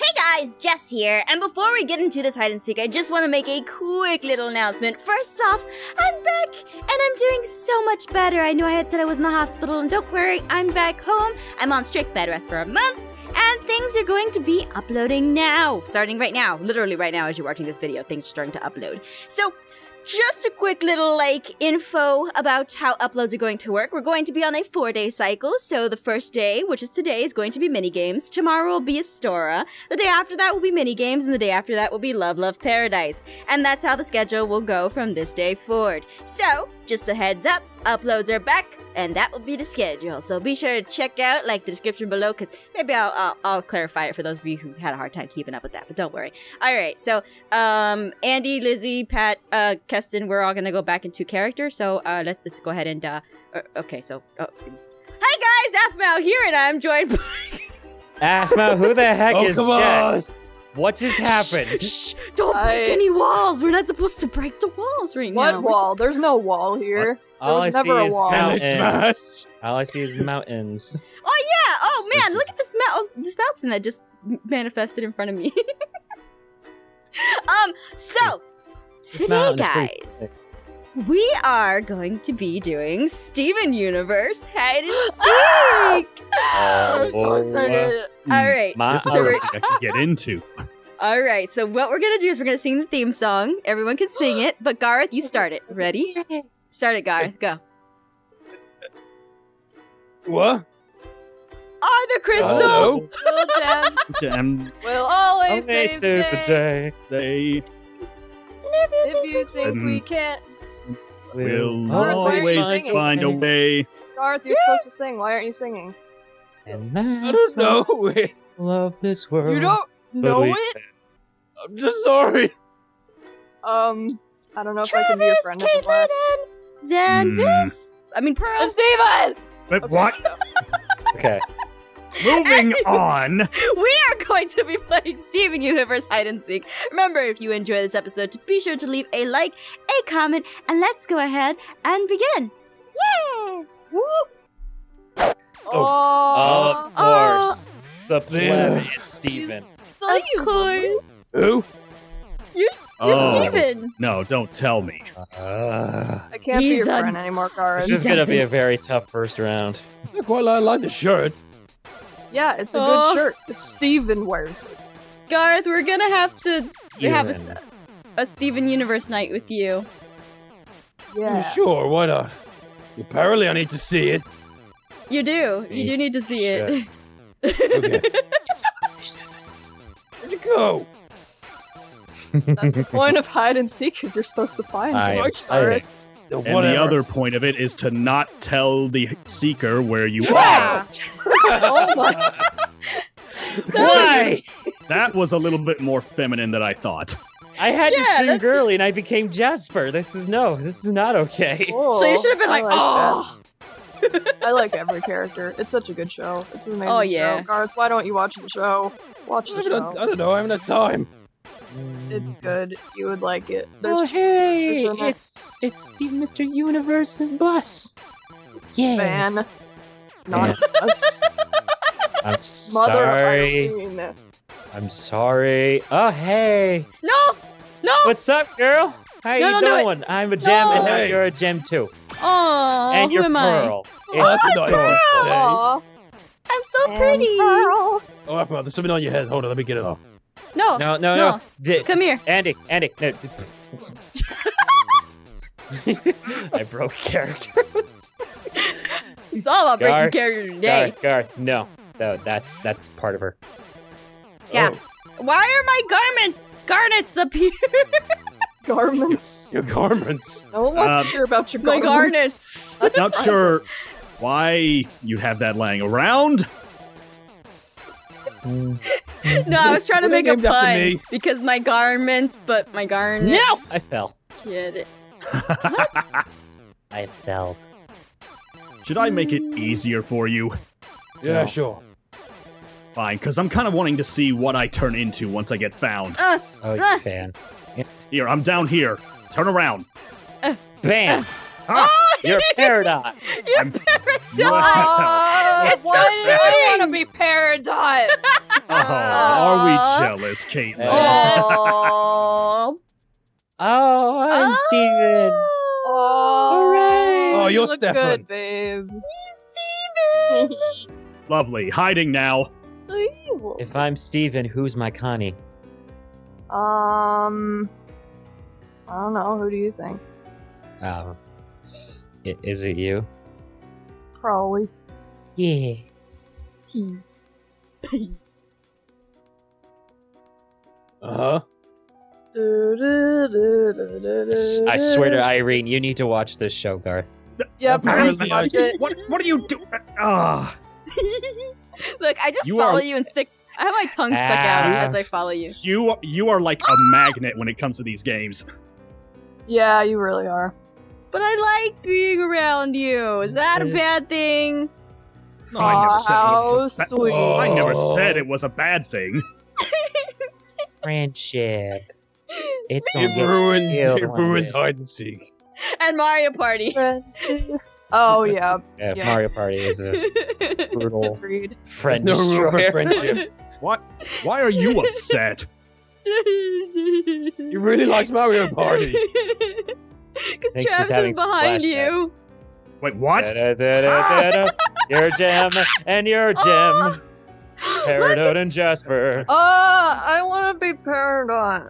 Hey guys, Jess here, and before we get into this hide and seek, I just want to make a quick little announcement. First off, I'm back, and I'm doing so much better. I know I had said I was in the hospital, and don't worry, I'm back home. I'm on strict bed rest for a month, and things are going to be uploading now. Starting right now, literally right now as you're watching this video, things are starting to upload. So, just a quick little like info about how uploads are going to work. We're going to be on a four day cycle. So the first day, which is today, is going to be mini games. Tomorrow will be Astora. The day after that will be mini games, and the day after that will be Love Love Paradise. And that's how the schedule will go from this day forward. So just a heads up, uploads are back, and that will be the schedule. So be sure to check out like the description below, because maybe I'll, I'll I'll clarify it for those of you who had a hard time keeping up with that. But don't worry. All right. So um, Andy, Lizzie, Pat, uh, Keston, we're all gonna go back into character. So uh, let's let's go ahead and uh, uh, okay. So uh, hi guys, Aphmau here, and I'm joined by. Aphmau, who the heck Oh, is come on. Jess? What just happened? Shh, don't break I- any walls. We're not supposed to break the walls right What now. We're wall? There's no wall here. All was I never see a is wall. Mountains. All I see is mountains. Oh yeah! Oh man, This look is- at this mount this mountain that just manifested in front of me. um, so today, mountain is pretty guys, we are going to be doing Steven Universe hide and seek. I'm so Oh. Mm, All right. My, this is something I can get into. All right. So what we're gonna do is we're gonna sing the theme song. Everyone can sing it, but Garroth, you start it. Ready? Start it, Garroth. Go. What? Oh, the crystal. Hello? Little Jen Jam will always Only save save the the day. Day. they If you think we can't, we'll, why are always singing? find a way. Garroth, you're supposed to sing. Why aren't you singing? And I that's don't know. why I Love this world. You don't know we- it? I'm just sorry. Um, I don't know if I can be your Travis, friend anymore. Katelyn, and Zanvis. I mean Pearl. Steven! But Okay. what? Okay. Moving on. we are going to be playing Steven Universe Hide and Seek. Remember, if you enjoy this episode, to be sure to leave a like, a comment, and let's go ahead and begin. Yay! Oh, Of Oh. course. The pleb is Steven. Of course. Who? You're oh, Steven. No, don't tell me. Uh, I can't be your un- friend anymore, Garroth. this is gonna be a very tough first round. I quite like, like the shirt. Yeah, it's a Oh. good shirt. Steven wears it. Garroth, we're gonna have to have a, s- Steven. a Steven Universe night with you. Yeah. Sure, why not? Apparently, I need to see it. You do. You do need to see it. Okay. Where'd you go? That's the point of hide and seek, is you're supposed to find I it. am Sorry. And And the other point of it is to not tell the seeker where you Yeah. Oh my Why? That was a little bit more feminine than I thought. I had to Yeah, scream that's- girly and I became Jasper. This is no, this is not okay. So you should have been I like, like oh. I like every character. It's such a good show. It's an amazing Oh, yeah. show. Garroth, why don't you watch the show? Watch I, the haven't show. I don't know, I haven't had time. It's good. You would like it. There's Oh hey, it. it's it's Steve Mr. Universe's bus. Yeah. Van. Not us. I'm Mother sorry. Irene. I'm sorry. Oh hey. No! No! What's up, girl? How No, you don't do doing? I'm a gem and now Hey. you're a gem too. Oh, and who you're am Pearl. Oh, that's It's nice. adorable. Hey. Aw. I? I'm so And pretty. Pearl. Oh, Afro, there's something on your head. Hold on, let me get it off. No, No, no, No. no. Di- come here. Andy, Andy, no. I broke character. It's all about breaking Gar- character today. Gar, Gar, no. No, that's that's part of her. Yeah. Oh, Why are my garments, garnets up here? Garments. your garments. No one wants Um, to hear about your garments. my garments. garnets. Not sure why you have that lying around. no, I was trying to make a pun because my garments, but my garnets. No! I fell. Get it? What? I fell. Should I make it easier for you? Yeah, No. sure. Fine, because I'm kind of wanting to see what I turn into once I get found. Uh, Oh, you fan. Here, I'm down here. Turn around. Bam! Ah! You're a paradox. You're I'm- paradise. Uh, It's so why- I don't want to be Peridot. Oh, are we jealous, Katelyn? Oh. Oh, I'm Steven. Oh, Hooray! Oh, you're look Stefan. good, babe. He's Steven. Lovely. Hiding now. Steven. If I'm Steven, who's my Connie? Um, I don't know. Who do you think? Um, I- is it you? Probably. Yeah. He. Uh huh. I swear to Irene, you need to watch this show, Garroth. Yeah, Apparently please watch it. What? What are you doing? Ah, Look, I just You follow are- you and stick. I have my tongue stuck out Ah. as I follow you. you you are like a magnet when it comes to these games. Yeah, you really are. But I like being around you. Is that a bad thing? No, I never said it was a ba- sweet. I never Oh. said it was a bad thing. Friendship. It's It ruins. It ruins day. hide and seek. And Mario Party. Friends do- Oh yeah, Yeah, Yeah. Mario Party is a brutal agreed. friend no destroyer. friendship. What? Why are you upset? He really likes Mario Party. Because Think Travis is behind flashbacks. you. Wait, what? Da-da-da-da-da. Your gem and your gem. Peridot and Jasper. Uh, I want to be Peridot.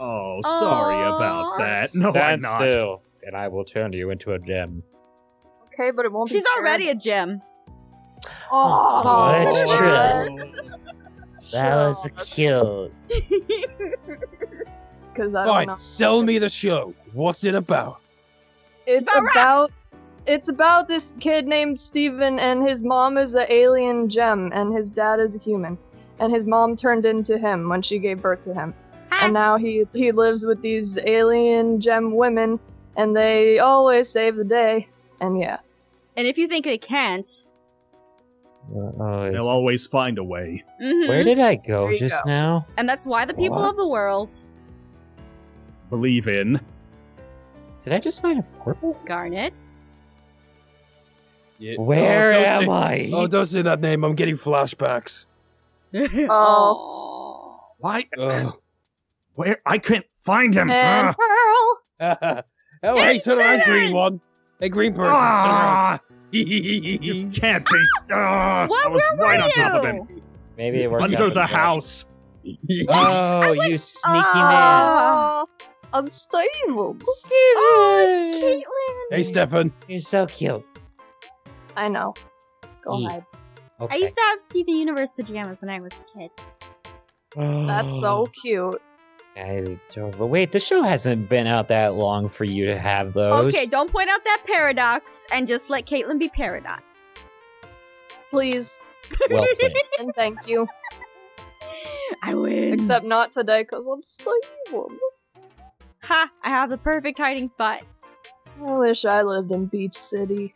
Oh, sorry Aw. about that. No, I'm Stand not. still, and I will turn you into a gem. Okay, but it won't. She's be already a gem. Oh, oh that's what? true. That was a kill. Because I don't Fine, know. sell me the show. What's it about? It's, It's about, about rats. it's about this kid named Steven and his mom is an alien gem and his dad is a human. And his mom turned into him when she gave birth to him. And now he he lives with these alien gem women and they always save the day. And yeah. And if you think they can't, Oh, They'll always find a way. mhm. Where did I go just go. now? and that's why the people What? of the world, Believe in. Did I just find a portal? Garnet. Yeah. Where oh, am say- I? Oh, don't say that name. I'm getting flashbacks. Oh. Why? Ugh. Where? I can't find him. And Ah. Pearl. oh, hey, turn around, green one. Hey, green person, Ah, you can't be. Ah, What? I was Where right were on top of you? him. Maybe it worked Under for the house. around. Oh, you sneaky man. Ah. Oh, unstable. Oh, it's Katelyn. hey, Stefan. You're so cute. I know. Go Eat. hide. Okay. I used to have Steven Universe pajamas when I was a kid. That's so cute. Guys, but wait, the show hasn't been out that long for you to have those. Okay, don't point out that paradox and just let Katelyn be Paradox. Please Well played. and thank you. I win. Except not today because I'm stable. ha! I have the perfect hiding spot. I wish I lived in Beach City.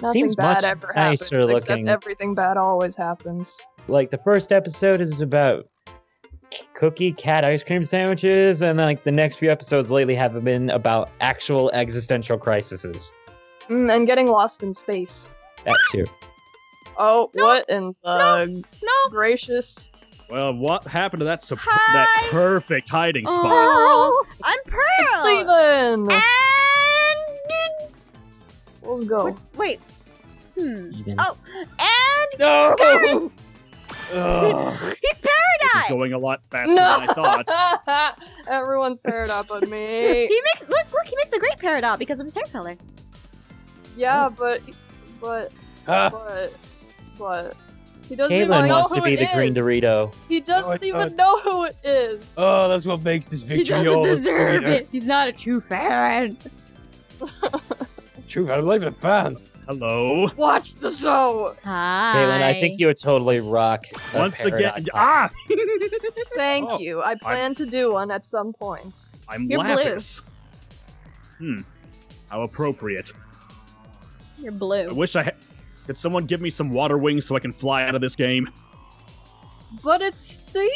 Nothing Seems bad much ever nicer happens, looking. except everything bad always happens. like the first episode is about c- cookie cat ice cream sandwiches, and like the next few episodes lately have been about actual existential crises. Mm, and getting lost in space. That too. Oh, No, what in the No! gracious? Well, what happened to that sup- that perfect hiding spot? Oh, I'm Pearl! Steven! And... Let's go. Wait. Hmm. Even. Oh, and No! Ugh. he's This is Paradise! Going a lot faster No! than I thought. Everyone's paired up on me. He makes look look he makes a great Peridot because of his hair color. yeah, but but Ah, but but he doesn't even Katelyn know wants who to be it the green. Dorito. He doesn't I even know who it is. oh, that's what makes this He victory doesn't all the deserve sweeter. it. He's not a true fan. True, I'm not even a fan. Hello. Watch the show. Hi. Katelyn, I think you would totally rock. Once again, ah, Thank Oh, you. I plan to do one at some point. I'm You're blue. Hmm. How appropriate. You're blue. I wish I had. Could someone give me some water wings so I can fly out of this game? But it's Steve.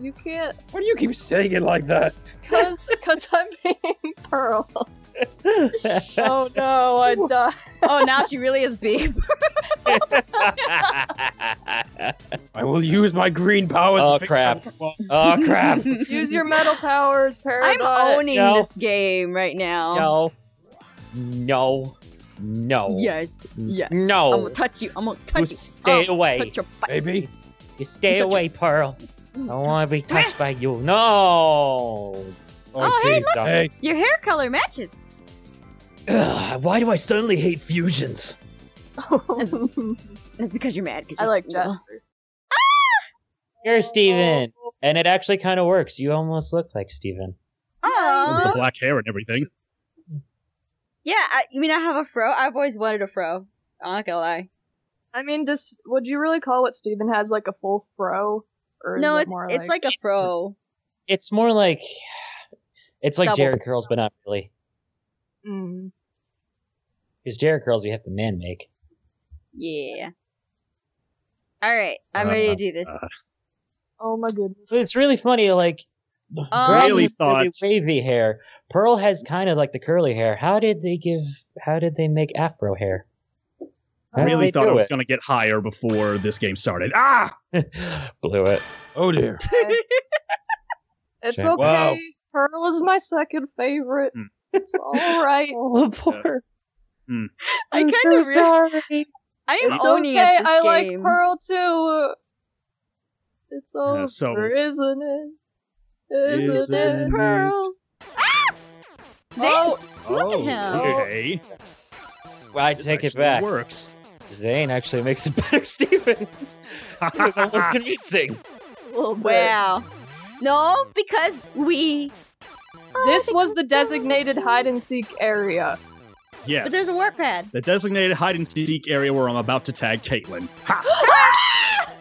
You can't, Why do you keep saying it like that? cause, cause I'm being Pearl. Oh no, I died. oh, now she really is big. I will use my green powers. Oh, crap. oh crap! Use your metal powers, Pearl I'm owning No. this game right now. No, no, no. Yes. Yeah. No. I'm gonna touch you. I'm gonna touch You you. stay Oh, away. Touch your. Baby. You stay Touch away, Pearl. I don't want to be touched by you. No. Oh, Oh, hey, look. Hey, Your hair color matches. Ugh, why do I suddenly hate fusions? That's because you're mad. 'cause I you're like single. Jasper. You're Steven. And it actually kind of works. You almost look like Steven. With the black hair and everything. Yeah, I, you mean I have a fro? I've always wanted a fro. I'm not gonna lie. I mean, does would you really call what Steven has like a full fro? Or is No, it it's more it's like a fro. It's more like. It's like Stubble. Jheri curls, but not really. Mm. Because Jheri curls you have to man make. Yeah. All right, I'm Uh, ready to do this. uh, Oh my goodness. But it's really funny, like. Um, Greg Really thought- wavy hair. Pearl has kind of like the curly hair. How did they give? How did they make afro hair? I How did really thought do I was it? going to get higher before this game started. Ah! Blew it. oh dear. It's okay. Wow. Pearl is my second favorite. Hmm. It's all right. Oh, poor. Hmm. I I'm kind so of re- sorry. I am It's owning okay. it this I like. Pearl too. It's over, so- isn't it? Isn't Isn't it? it? Pearl. Ah! Zane, Oh, look at him. Okay. Well, I This take it actually back. works. Zane actually makes it better, Stephen. it was almost convincing. a little bit. Wow. No, because we. Oh, This think was the designated cute. hide and seek area. Yes. But there's a warp pad. the designated hide and seek area where I'm about to tag Katelyn. Ha!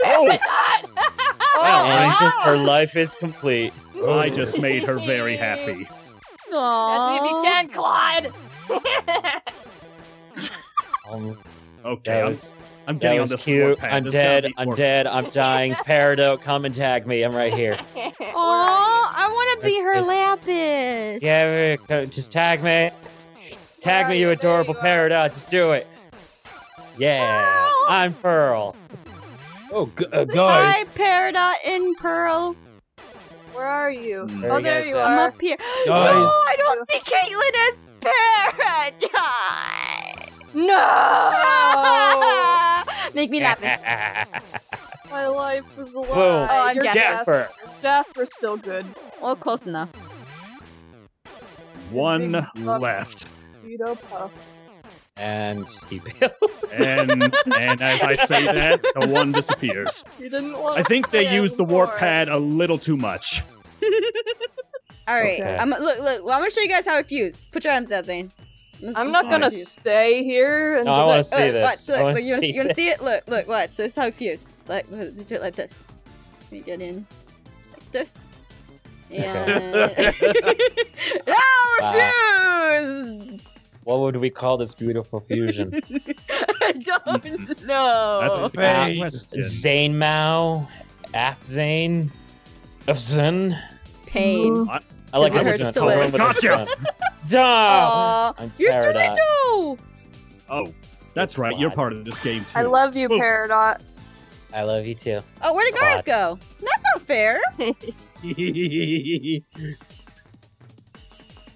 Oh! and Oh, her life is complete. I just made her very happy. Catch me if you can, Clyde. Um, Okay, that I'm, I'm getting on was this cute. warp pad. I'm There's dead. I'm dead. I'm dying. Peridot, come and tag me. I'm right here. Oh, I want to be her lapis. Yeah, co- just tag me. Tag me, you? you adorable you are. Peridot. Just do it. Yeah, Pearl. I'm Pearl. Oh, g- uh, Hi, guys. Peridot and Pearl. Where are you? Hmm. There oh, you there you are. I'm up here. Guys. No, I don't see Katelyn as Peridot. No! Make me laugh. My life is a lie. Oh, I'm You're Jasper. Jasper's still good. Well, close enough. One Big fuck. left. Cedo puff. and he bailed. And and as I say that, the one disappears. You didn't want I think they used the warp anymore. pad a little too much. All right, Okay. I'm look look. Well, I'm gonna show you guys how I fuse. Put your hands out, Zane. Let's- I'm let's not how I gonna fuse. stay here and No, I wanna see look, this. Watch, I look, wanna look, you wanna see see, you wanna see it? Look, look, watch. This is how I fuse. Like, just do it like this. Let me get in, like this. And now we're. What would we call this beautiful fusion? I don't know. That's a Hey. good question. Zane Mao, App Zane, of Zen. pain. I like It it. hurts to live. Gotcha. Duh. Aw, I'm you're Peridot. Tomato. Oh, that's right. You're part of this game too. I love you, Boom. Peridot. I love you too. Oh, where did Garroth go? That's not fair.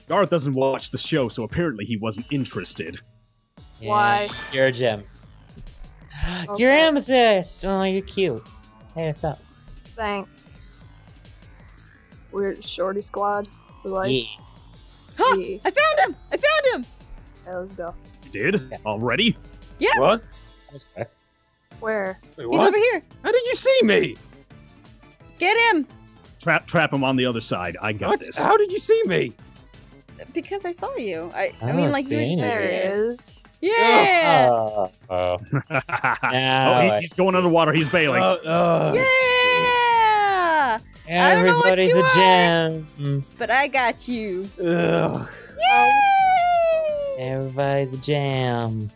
Garroth doesn't watch the show, so apparently he wasn't interested. Yeah, Why? You're a gem. Okay. You're amethyst. Oh, you're cute. Hey, what's up? Thanks. We're shorty squad. For life. Yeah. Huh, Yeah. I found him. I found him. Okay, let's go. You did Yeah. already? Yeah. What? Where? Wait, He's over here. How did you see me? Get him. Trap, trap him on the other side. I got How, this. how did you see me? Because I saw you. I. I I mean, like you were see just right There anything. it there. is. Yeah. Oh. oh. oh, he- I he's going see. underwater. He's bailing. Uh, uh, Yeah. I don't know what Everybody's you a are. gem. Mm, But I got you. ugh. Yay! Everybody's a jam.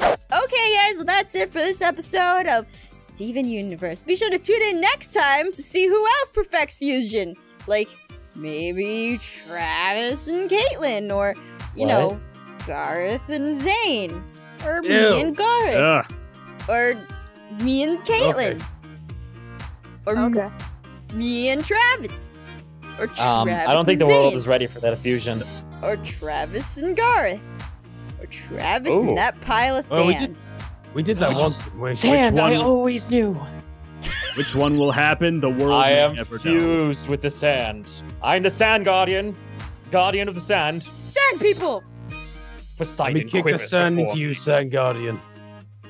Okay, guys, well, that's it for this episode of Steven Universe. Be sure to tune in next time to see who else perfects fusion. Like, maybe Travis and Katelyn, or, you What? know, Garroth and Zane, or Ew. me and Garroth. Ugh. or me and Katelyn, or Okay. me and Travis, or Travis Um, I don't think the and world is ready for that fusion. or Travis and Garroth, or Travis Ooh. and that pile of Well, we did that Which- once. didn't we? Sand, I always knew. Which one will happen? The world I may am never know. fused with the sand. I'm the sand guardian, guardian of the sand. Sand people, Let Poseidon me kick the sand before into you. Sand Guardian.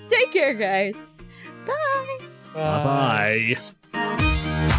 take care, guys. Bye. Bye bye.